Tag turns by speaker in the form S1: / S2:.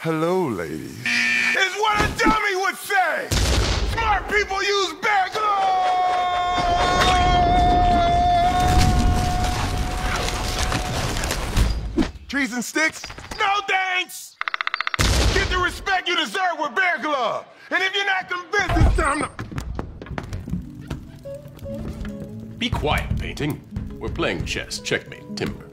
S1: Hello, ladies. Is what a dummy would say! Smart people use bear gloves. Trees and sticks? No thanks! Get the respect you deserve with Bearglove! And if you're not convinced, it's time
S2: to... Be quiet, Painting. We're playing chess. Checkmate, Timber.